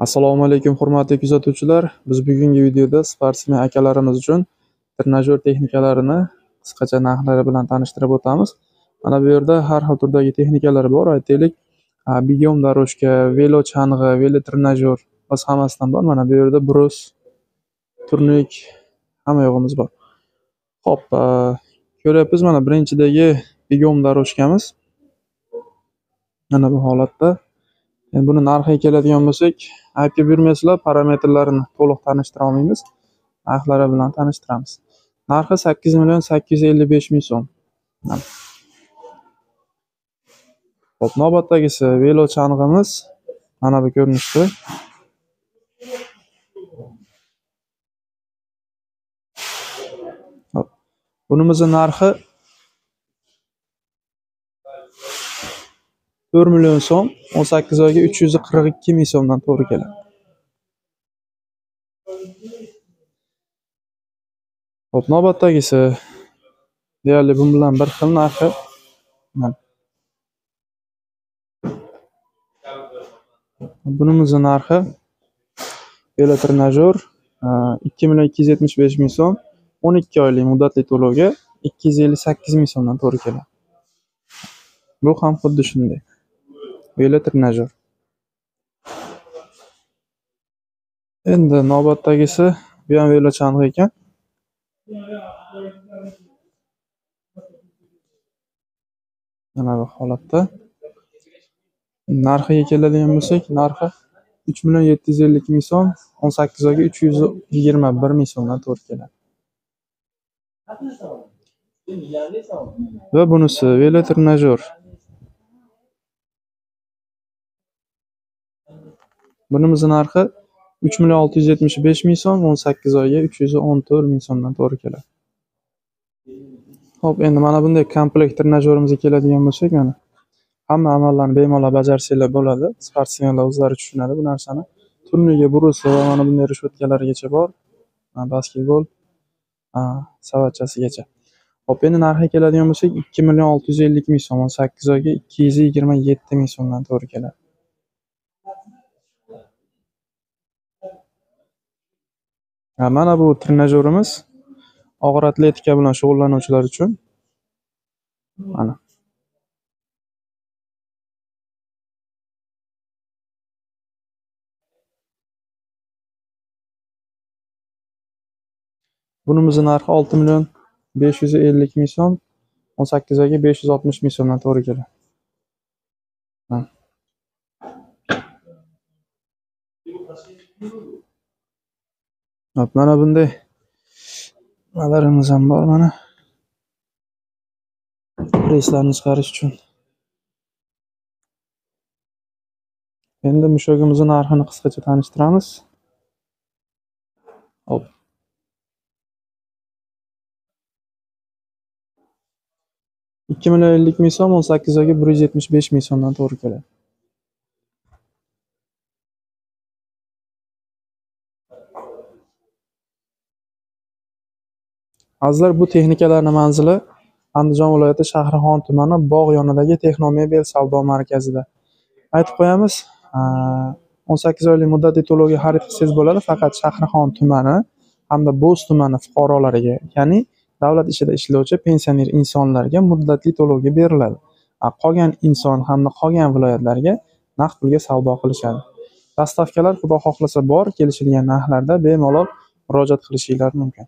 Assalomu alaykum hurmatli kuzatuvchilar. Biz bugungi videoda sportsmen akalarimiz uchun trenajyor texnikalarini qisqacha narxlari bilan tanishtirib o'tamiz. Mana bu yerda har xil turdagi texnikalar bor. Aytaylik, bigom дорожка, velo chang'i, velo trenajyor va hammasidan bor. Mana bu yerda brus, turnik hamma yog'imiz bor. Xo'p, ko'ryapsiz mana birinchidagi bigom daroshkamiz. Mana bu holatda. Endi buni narxiga keladigan bo'lsak, ip buyurmaysizlar, parametrlarini to'liq tanishtira olmaymiz. Narxlari bilan tanishtiramiz. Narxi 8 million 855 ming so'm. hop navbatdagisi velo chang'imiz mana bu ko'rinishda. Hop. Bunimizni narxi 4 million so'm, 18 oyga 342 ming so'mdan to'g'ri keladi. Xo'p, navbatdagisi deyarli bu bilan bir xil narxi. Mana. Bunimizni narxi velo trenajyor 2 275 ming so'm, 12 oylik muddatli to'lovga 258 ming so'mdan to'g'ri keladi. Bu ham xuddi shunday. Velo. Endi navbatdagisi bu ham velochang'i ekan. Mana bu holatda. Narxiga keladigan bo'lsak, narxi 3 million 752 ming so'm, 18 oyga 321 ming so'mdan to'g'ri keladi. Va bunisi velo trenajyor. Bunimizni narxi 3 million 675 ming so'm, 18 oyga 314 ming so'mdan to'g'ri keladi. Xo'p, endi mana bunday komplekt trenajyorimizga keladigan bo'lsak, mana hamma amallarni bemalol bajarsanglar bo'ladi. Sportsmenlar o'zlari tushunadi bu narsani. Turniga brusi va mana bunday rishotkalarigacha bor. Basketbol savatchasigacha. Xo'p, endi narxiga keladigan bo'lsak, 2 million 650 ming so'm, 18 oyga 227 ming so'mdan to'g'ri keladi. Mana bu trenajyorimiz og'ir atletika bilan shug'ullanuvchilar uchun. Mana. Bunimizni narxi 6 million 550 ming so'm, 18 oyga 560 ming so'mdan to'g'ri keladi. Mana. Hop, mana bunday nimalarimiz ham bor mana. Preslarni chiqarish uchun. Endi mushugimizni narxini qisqacha tanishtiramiz. Hop. ikki million ellik ming so'm, 18 oyga 175 ming so'mdan to'g'ri keladi. Azizlar, bu texnikalarning manzili Andijon viloyati Shahrixon tumani Bog' yonidagi Texnomebel savdo markazida. Aytib qo'yamiz, e, 18 oylik muddatli to'lovga xarid qilsangiz bo'ladi, faqat Shahrixon tumani hamda Bo'z tumani fuqarolariga, ya'ni davlat ishida ishlovchi pensioner insonlarga muddatli to'lovga beriladi. Qolgan inson hamda qolgan viloyatlarga naqd pulga savdo qilishadi. Dastavkalar xudo xohlasa bor, kelishilgan narxlarda bemalol murojaat qilishingiz mumkin.